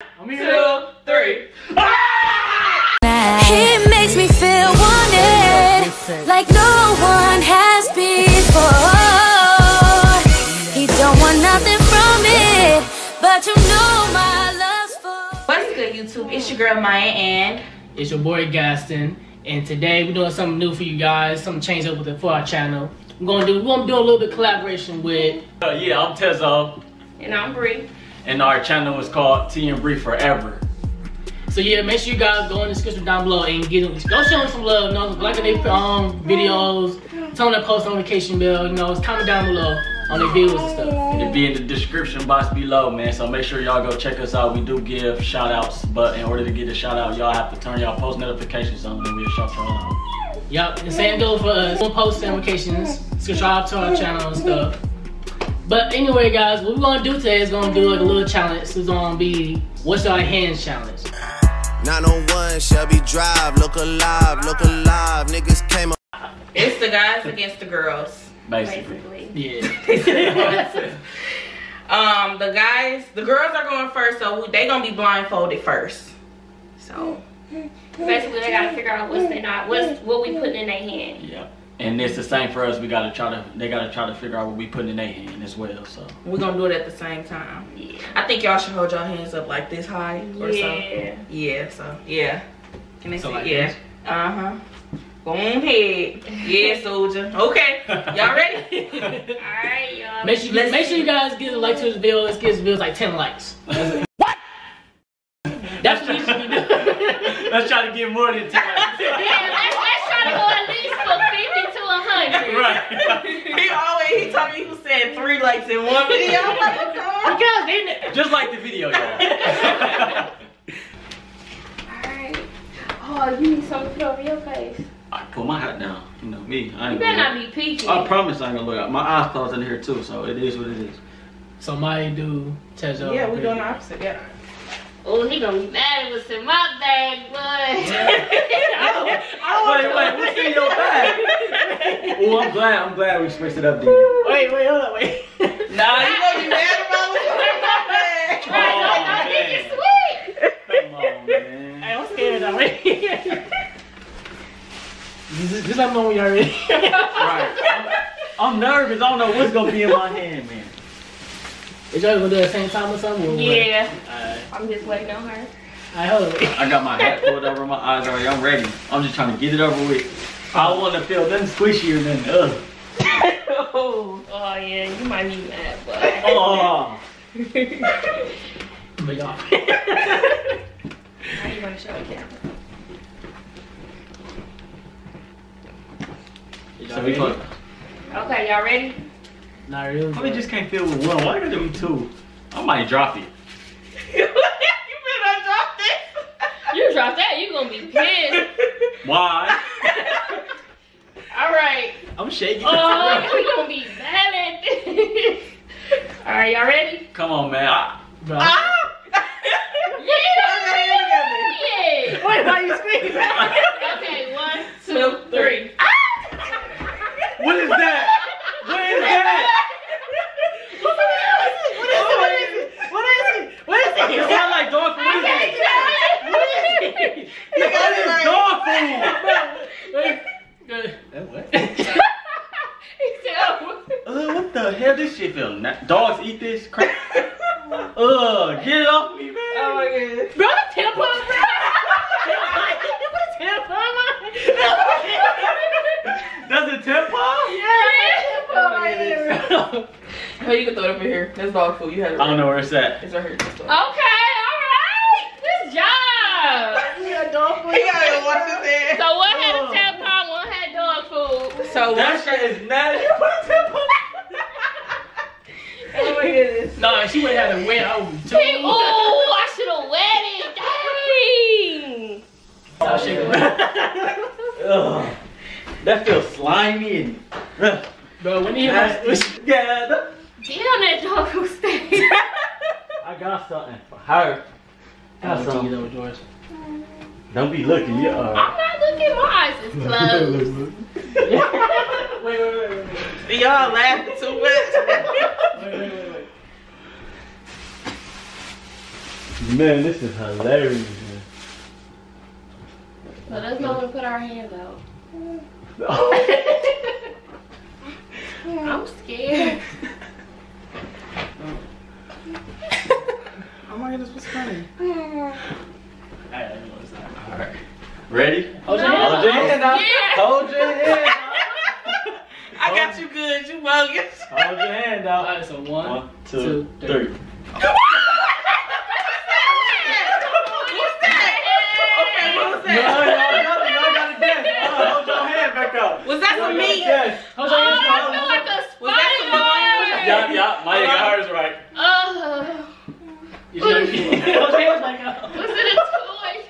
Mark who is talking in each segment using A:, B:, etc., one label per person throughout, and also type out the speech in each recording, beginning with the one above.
A: Two, three. He makes me feel wanted, like no one has before. He don't want nothing from me, but you know my love's
B: for. What's good, YouTube? It's your girl Mya and it's your boy Gaston, and today we're doing something new for you guys, something changed up with it for our channel. We're gonna do, we're gonna do a little bit of collaboration
C: with. Uh, yeah, I'm Tezzo. And I'm Brie and our channel is called Tea and Forever. So yeah, make sure you guys go in the description down below and get them. Go show them some love, you
B: know, liking their um,
C: videos, turn that post notification
B: bell, you know, comment down below
C: on their videos and stuff. And it'll be in the description box below, man. So make sure y'all go check us out. We do give shout outs, but in order to get a shout out, y'all have to turn y'all post notifications on and we'll shout y'all out.
B: Yup, the same goes for us. Uh, we'll post notifications, subscribe to our channel and stuff. But anyway, guys, what we're gonna do today is gonna do like a little challenge. It's gonna be what's our hands challenge. 901 Shelby Drive, look alive, look alive, niggas came up.
A: It's the guys against the girls.
B: Basically. Basically. Yeah.
A: um, the guys, the girls are going first, so they gonna be
C: blindfolded first.
A: So basically, they gotta figure out what's they not, what's what we putting in their hand.
C: Yeah. And it's the same for us. We gotta try to they gotta try to figure out what we put in their hand as well. So
A: we're gonna do it at the same time. Yeah. I think y'all should hold your hands up like this high or yeah. so.
C: Yeah. So
A: yeah. Can they so see? Like yeah. Uh huh.
B: Go on ahead. Yeah, soldier. Okay. Y'all ready? Alright, y'all. Make sure you make sure you guys get a like to this video. Let's get this video like ten likes. what?
C: That's what we should be doing. Let's try to get more than ten likes. Yeah, let's, let's try to go at least right. he always he told me he was saying three likes in one video. I'm
A: like, what's
C: just like the video, y'all.
A: Alright. Oh, you need something to put over your face.
C: I pull my hat down. You know me. I ain't you better not
A: be peachy. I
C: promise I ain't gonna look out. My eyes closed in here too, so it is what it is. So my do Tejo. Yeah, we're doing the opposite. Yeah. Oh, he gonna be
A: mad at what's in my bag, boy. I, I wait,
C: wait, what's in your bag? oh, I'm glad, I'm glad we switched it up, dude. Wait,
B: wait, hold on, wait. Nah, you gonna be mad about what's in my bag. Oh, right, man. Sweet. Come on, man. Hey, I'm scared already.
C: Just, just let me know when y'all ready. right. I'm, I'm nervous. I don't know what's gonna be in my hand, man. Is y'all gonna do it at the same time or something?
A: Yeah. Right. I'm just waiting on her.
C: I hope. I got my hat pulled over my eyes already. I'm ready. I'm just trying to get it over with. I want to feel them squishier than the other.
A: oh, oh, yeah, you
B: might be mad, but.
C: Oh.
B: but y'all. Now you want to show the camera.
C: So we
A: Okay, y'all ready?
C: Not really. Probably just can't feel with one. Why are do two? I might drop it.
A: you better not drop this. you drop that, you gonna be pissed. Why? All right.
C: I'm shaking. Oh, you
A: gonna be mad at this.
C: All right, y'all ready? Come on, man. Ah! Oh, you it. I don't know where it's at. It's right here. Okay,
A: all right. Good job. he got dog food. He got his So one had a tampon, one had dog food. So that
C: shit is nasty. You put a tampon. oh my goodness. No, she would have had a wet Oh,
A: I
C: should have wet Dang. Oh, That feels slimy and. Bro, when he has. Together.
A: Get on that dog stage.
C: I got something for her. Got something. You know, Don't be looking. You're right. Uh. I'm
A: not looking. My eyes is
C: closed.
B: wait, wait, wait, wait. Y'all laughing too much. wait, wait, wait, wait.
C: Man, this is hilarious.
A: Let us know when we put our hands out. I'm scared
B: oh my goodness, what's funny?
C: Alright. Ready? Hold your hand. Hold your hand now. Hold your hand I got you good. You bogus. Hold your hand out. Alright, so one, one two, two, three. three. Oh. Was that for me? Yes.
A: Oh, I like a spider.
C: Yeah, yeah, Mya got hers right. Tails uh,
A: Was it a toy?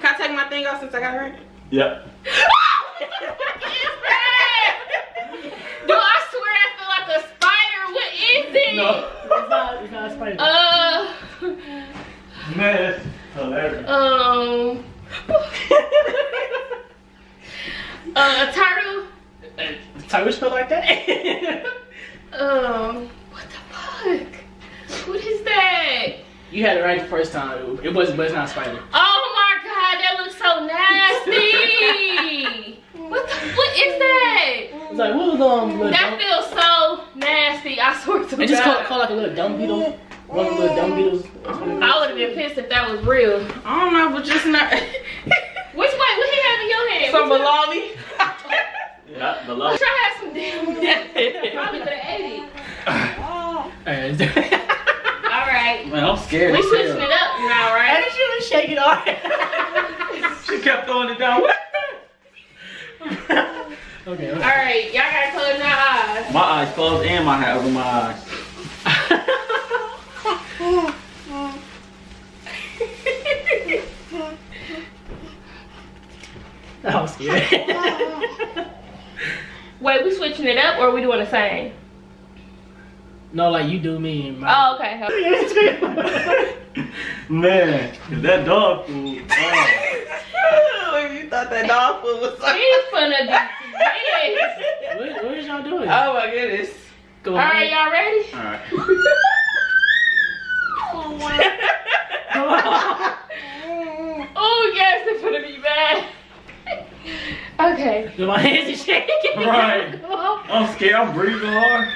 A: Can I take my thing off since I got hurt? Yep. no, I swear I feel like a spider. What is it? No.
B: It's not, it's not a spider.
A: Uh.
C: Mess. hilarious.
A: Um. uh, a turtle.
B: Uh, turtles feel like that?
A: um. What the fuck? What is that?
B: You had it right the first time. It wasn't, but it's not spider.
A: Oh my god, that looks so nasty. what the, what is that? It's
B: like what was um, That
A: feels so nasty. I swear to it God. It just called, called
B: like a little dumb beetle. One of the little dumb beetles. I
A: would have been pissed if that was
B: real. I don't know, but just not. Which
A: way? What he have in your hand? Some baloney.
C: yeah, baloney. Try
A: have some damn. Probably could have ate it. Oh man, I'm scared. We switching it up now, right? did she was shaking it off.
C: she kept throwing it down. okay. All right,
A: y'all gotta close your eyes. My
C: eyes closed and my hat over my eyes.
B: I was
A: scared. Wait, we switching it up or are we doing the same?
B: No, like you do me and
A: my. Oh, okay.
B: Man,
C: that dog food.
A: Oh. you thought that dog food was like. He's to be what, what is y'all
C: doing? Oh my goodness. Go All right,
A: y'all ready? All right. oh, wow. oh, yes, it's gonna be bad. okay.
C: My hands are shaking. Right. I'm scared. I'm breathing hard.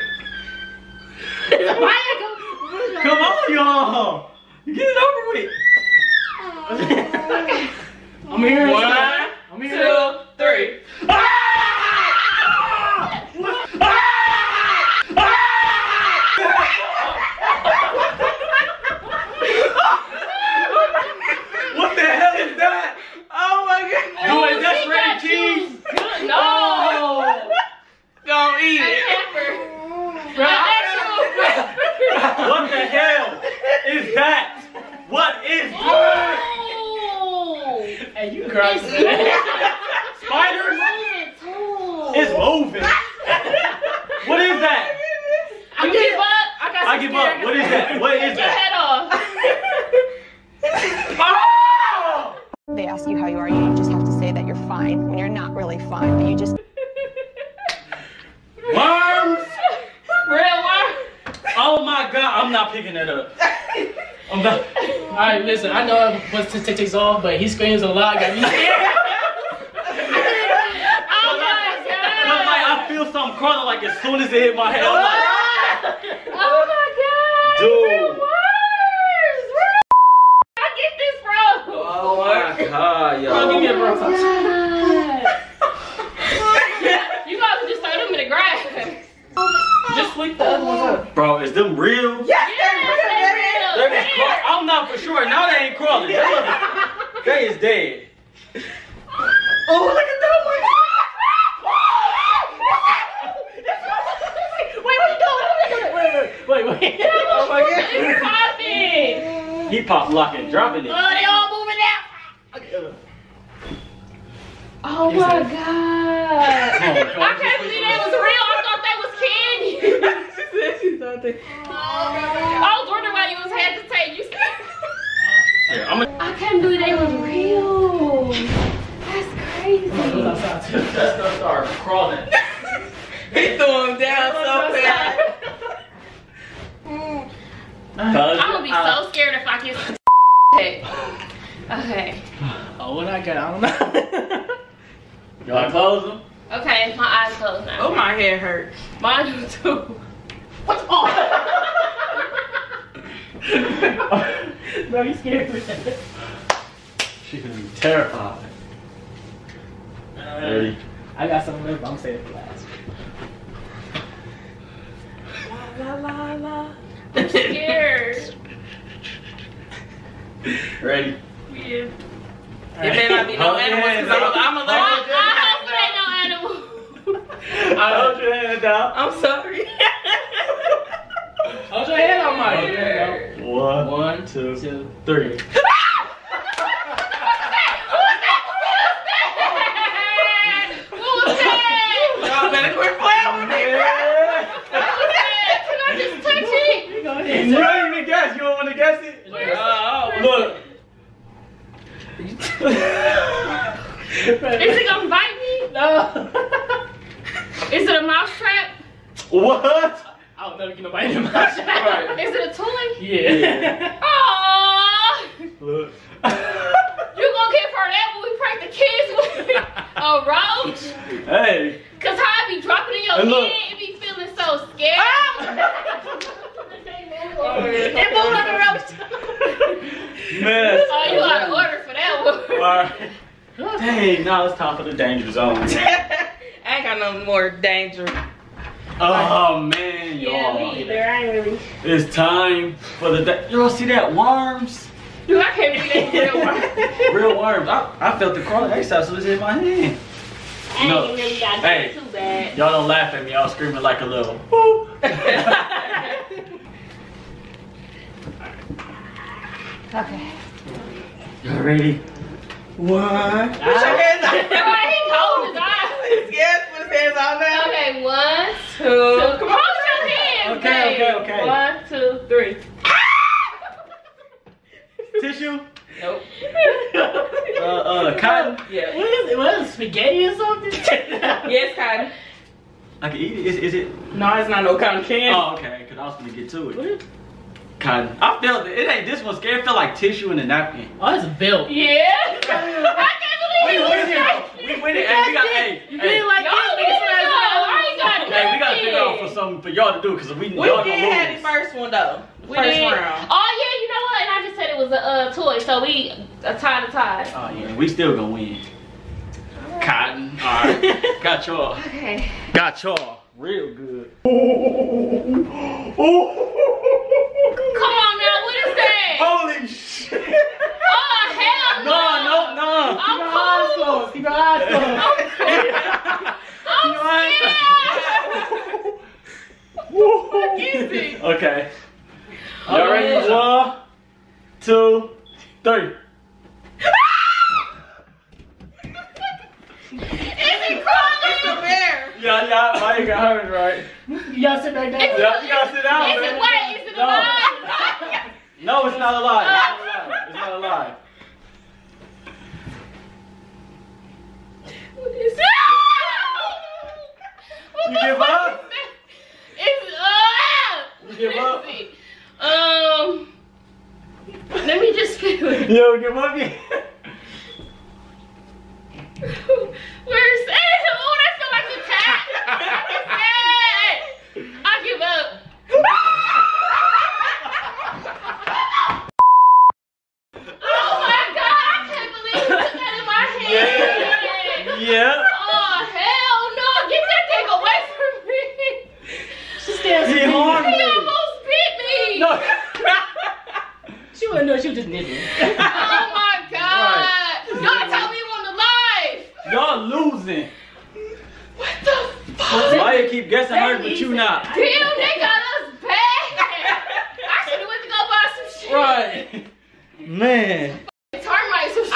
C: Come on, y'all. Get it over with.
B: I'm here. One, I'm here. two, three. Ah!
C: is that? What is good?
B: Oh! And you girls. Spiders?
C: It's moving. what is that? I give up.
A: I, got I give up. What is that?
C: What is that?
A: Oh! they ask you how you are, you just have to say that you're fine when you're not really fine, but you just. Worms! Real worms!
C: Oh my god, I'm not picking that up. About, all right, listen. I know what's to takes off, but he screams a lot. Got me scared. Oh something crawling like as soon as it hit my head. I'm like,
A: oh my god! Dude. Worse. Where I get this from? Oh
C: my god, yo. Oh, give me a bro
A: oh touch. you guys just throw them in the grass. Just sleep the other one
C: Bro, is them real? Yeah. I'm not for sure. Now they ain't crawling. They is dead.
B: Oh, look at that one.
C: Wait, wait. Oh my god. He popped, locking, dropping it. Oh,
A: they all moving out. Oh my god. I can't believe that was real. I thought that was candy. she said she thought they.
B: couldn't believe they were real. That's crazy. That
C: stuff started crawling. he threw him down so fast. Mm. I'm gonna uh, be uh,
A: so scared if I get Okay.
B: Oh, what I got, I don't know. Y'all close them?
A: Okay, my eyes closed now. Oh, my
B: head hurts. Mine do too. What's on? no, you scared me.
C: She's gonna be terrified. Uh, I got something left, I'm saying it last.
B: La la la la. I'm scared.
C: Ready? Yeah. Right. It may not be no animals I'm, I'm allergic. I, I hope it ain't no animal. I hold your hand down. I'm sorry. hold your hand on mine. Okay. One, One, two, two, three.
A: Yeah. yeah. Aww.
C: Look.
A: you gonna get for that when we prank the kids with a roach? Hey. Cause how I be dropping in your and head, and be feeling so scared. Ah! it moved on
C: the roach. Man. Oh, you out
A: of order for that one.
C: Alright. Dang, now it's time for the danger zone. I
A: ain't got no more danger.
C: Oh man, y'all. Yeah, me either.
A: ain't really.
C: It's time that. Y'all see that worms? Dude, I can't believe real worms. real worms. I, I felt the crawling exercise was in my hand. I no.
A: hey, too bad.
C: Y'all don't laugh at me. Y'all screaming like a little okay. Y'all ready? One. Put your hands out. No, he told his eyes.
A: Yes, put his hands now. Okay, one, two. two. Come on,
C: Okay, okay, okay. One, two, three. Tissue? Nope. uh, uh, cotton? Yeah.
B: What is it? What is it, spaghetti or something? yes, cotton.
C: I can eat it. Is, is it? No, it's not no cotton candy. Oh, okay. Because I was going to get to it. Cotton. I felt it. It ain't this one scary. It felt like tissue and a napkin. Oh, it's a bill.
A: Yeah. I can't believe we win it. We win it. Hey, we got. Hey, you hey. did like y'all this. Hey, we gotta figure
C: out for something for y'all to do because we, we y'all did have
A: the first one though. we first did. round. All was a uh, toy, so we a tie to tie. Oh yeah,
C: we still gonna win. Cotton, all right. Got y'all. Okay. Got y'all. Real good. Come on
A: now, what is that?
C: Holy shit.
A: Oh, hell no.
B: No, no, no. Keep your cool. eyes closed. Keep your eyes closed. I'm cool. I'm scared. what is
C: it? Okay. Oh, y'all ready? y'all? two, three. Is
B: crawling a bear?
C: Yeah, yeah, why you got hurt, right?
B: You gotta sit back down. yeah, you gotta
C: sit down. Is it what?
A: Is it no. alive?
C: no, it's not alive. It's not alive.
A: What is it? What you give up? up. You give up? Um. Let me just get one. Yo, get one Where's that? Oh, that like a cat. I give up.
C: you just nibbling.
A: oh my god! Y'all tell me you want the live!
C: Y'all losing. What the fuck? Why you keep guessing her, but you not? Damn,
A: they got us bad! I should've went to go buy some shit.
C: Right. Man.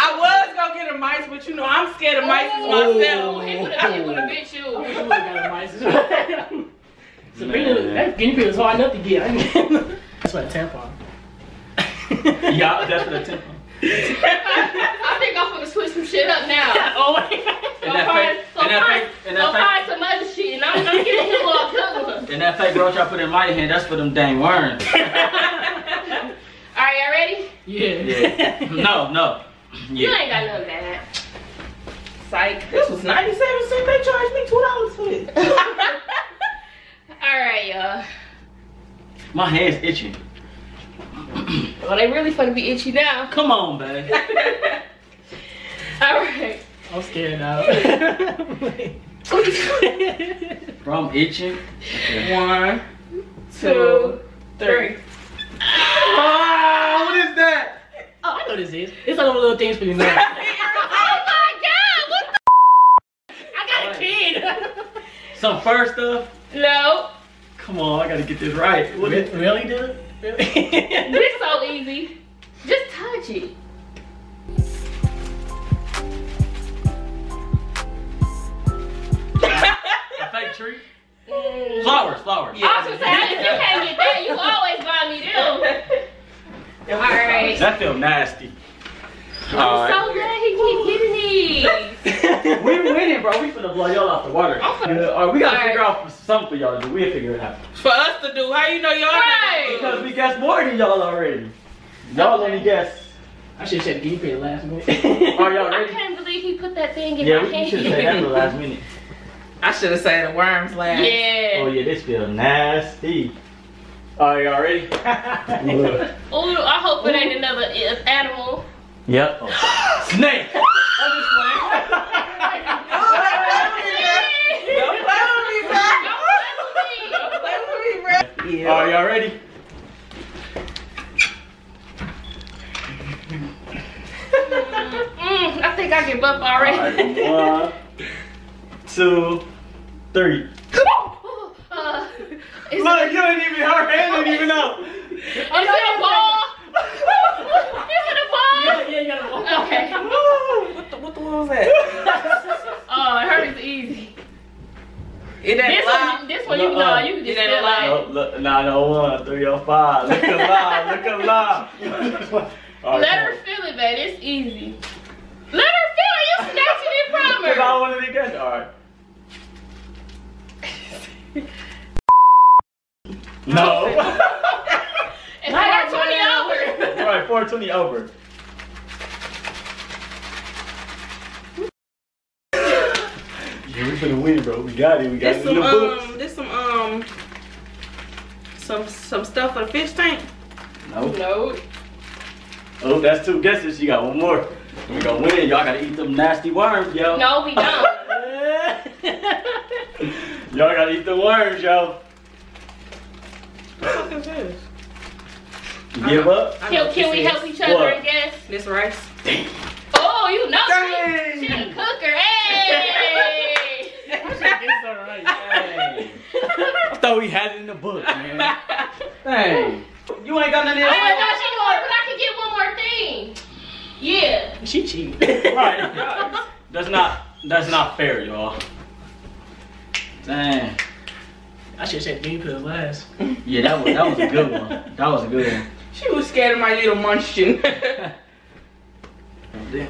B: I was gonna get a mice, but you know I'm scared of mice oh. myself.
C: Oh, he would have oh. been you.
B: Sabrina, that guinea pig was hard enough to get.
C: That's what a tampon. yeah, that's what I think.
A: I think I'm gonna switch some shit up now. oh my god. And that fake, so and that
C: fake, and that fake,
A: some other shit, and I'm, gonna get him all covered.
C: And that fake roach I put in my hand, that's for them dang worms. all
A: right, y'all ready?
C: Yeah. yeah. No, no. Yeah. You ain't
A: got none of that.
C: Psych. This was
A: 97 cents. They charged me two dollars for it. all right, y'all.
C: My hand's itching.
A: Well, they really fun to be itchy now. Come on, babe. All right.
C: I'm scared now. Bro, I'm itching. One, two,
B: three. Oh, what is that? Oh, I know this is.
C: It's like one of things for you now.
A: oh my god, what the I got a kid.
C: Some fur stuff? No. Come on, I gotta get this right. What really, is, really dude?
A: Really? easy. Just touch it.
C: a fake tree? Mm. Flowers, flowers. Yeah. I was just saying, if you can't get
A: that, you always buy me
C: them. All right. That feel nasty. I'm All so right.
A: glad he keep hitting
C: these. we winning, bro. We finna blow y'all off the water. Yeah, uh, right, we gotta All figure right. out something for y'all to do. We'll figure it out. For
A: us to do? How you know y'all all right. Because
C: we guess more than y'all already. Y'all let me guess. I should have said guinea pig last minute.
A: Are y'all ready? I can not believe he put that thing in yeah, my hand. Yeah, we should have said that the last
C: minute. I should have said the worms last. Yeah. Oh yeah, this feel nasty. Are y'all ready? Ooh,
A: I hope it ain't Ooh. another uh, animal.
C: Yep. Oh. Snake. Yeah. Are y'all ready?
A: mm, I think I can up already.
C: All right, one, two, three.
A: Come on! Uh,
C: Look, you ain't even, her hand ain't even know.
A: Is oh, it a ball? Is it a ball? Yeah, yeah, yeah. Ball. Okay. what, the, what the was that? oh, uh, hers is easy.
C: this One, this one, you know, you can just feel like. No, nah, no, one, three, or oh, five. Look alive, look alive. Right, Let her
A: feel it, babe. It's easy. Let her feel it. You snatching it from her. Because I
C: want to be good. All right. no.
A: it's like 420 over.
C: All right, 420 over. yeah, we finna win, bro. We got it. We got this it. Some, um,
A: this some um some some stuff for the fish tank. No. No.
C: Oh, that's two guesses. You got one more. We gonna win. Y'all gotta eat them nasty worms, yo.
A: No, we don't.
C: y'all gotta eat the worms, yo. is this? Give up? Can, can we help each other what? and guess? This rice. Dang.
A: Oh, you know Dang. she, she a cooker. Hey! hey.
C: I thought we had it in the book, man. Hey. You ain't got nothing else. I didn't
A: she was, but I could get one mean?
B: Yeah.
C: She cheated. right. That's not that's not fair, y'all. Dang. I should have said bean pills last. Yeah, that was that was a good one. That was a good one.
B: She was scared of my little munchkin. okay.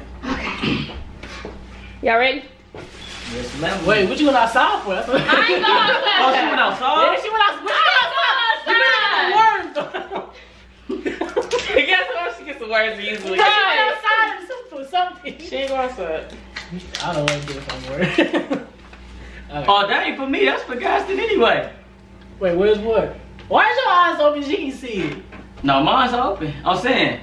B: Y'all ready?
C: Yes, ma'am. Wait, what
B: you went outside for? I ain't going outside. Oh, she went outside? Yeah, she went outside. words easily. Right. She went outside of something. She ain't going outside.
C: I don't like this anymore. right. Oh, that ain't for me. That's for Gaston anyway. Wait, where's what? Why is your eyes open? She can see it. No, mine's open. I'm saying.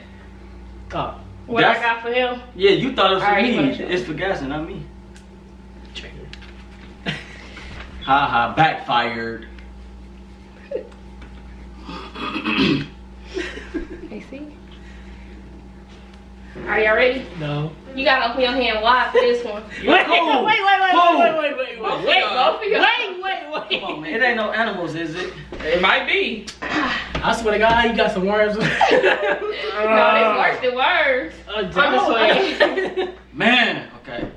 C: Oh. What That's, I got for him? Yeah, you thought it was All for right, me. It's for Gaston, not me. Trigger. Haha, ha, backfired.
A: I see.
B: Are y'all ready?
C: No.
A: You gotta open your hand wide for this one. wait, wait, wait, wait, wait, wait, wait,
B: wait, wait, wait, wait,
C: wait, wait. Wait! Wait! Wait! Come on, man. It ain't no animals, is it? It might be.
B: I swear to God, you got some worms. no, it's
A: ah. worse
B: than worms. Uh, I'm just oh,
C: like, man, okay.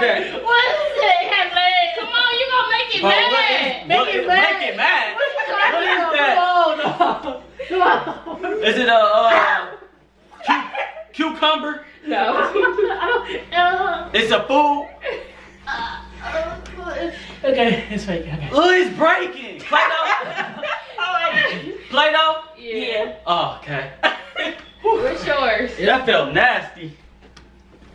C: that?
A: What is it? Had legs. Come on, you gonna make it but mad. What is, make it mad. Make it mad. What is
C: that?
B: Come no.
C: Is it a uh, cu cucumber? No. it's a food. Uh, okay, it's fake. Okay. Look, it's breaking. Play-Doh. Play-Doh? Yeah. yeah. Oh, okay. What's yours? Yeah, that felt nasty.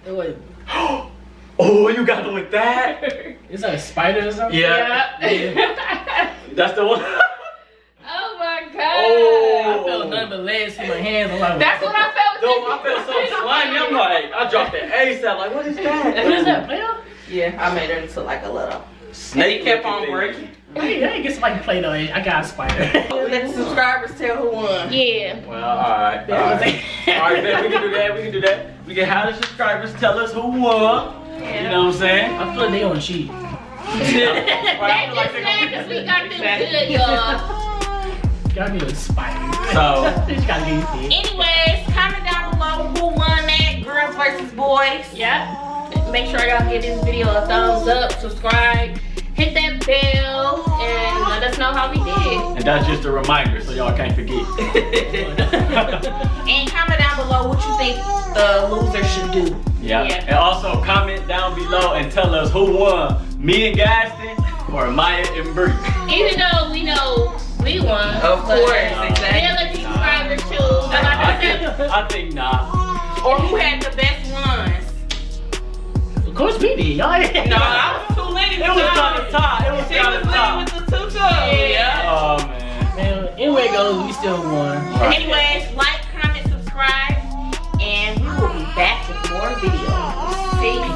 C: It was. Oh, you got it with that? Is that a spider or something? Yeah.
B: yeah. That's the one. oh my god. Oh. I felt nothing but legs in my hands. like, That's what I felt. No, I felt so slimy. I'm like, I dropped the ASAP. Like, what is that? What is that, Play-Doh? Yeah, I made it into like a little
C: snake. kept on working.
B: Hey, I didn't get somebody play though. I got a spider. Let the subscribers
A: tell who won. Yeah. Well,
C: alright. Alright, all right, we can do that. We can do that. We can have the subscribers tell us who won. Yeah. You know what I'm saying? I feel like they on cheat. right,
A: like they going we got them good, y'all. Gotta be a spider.
C: So, anyways,
A: comment down below who won that girls versus boys. Yeah. Make sure y'all give this video a thumbs up, subscribe hit that bell and let us know how we did.
C: And that's just a reminder so y'all can't forget.
A: and comment down below what you think the loser
C: should do. Yeah. yeah. And also comment down below and tell us who won, me and Gaston or Mya and Brie.
A: Even though we know we won. Of course,
C: exactly.
A: they subscribers too. I,
C: think, I think not.
A: Or who had the best one.
B: Coach course, y'all ain't. No, I
A: was too late. It was on the top. It was she on the top. She was with the tutu. Yeah.
B: Oh man. man anyway, goes we still won. Right. Anyways,
A: like, comment, subscribe, and we will be
B: back with more videos. See.